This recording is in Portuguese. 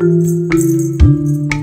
Música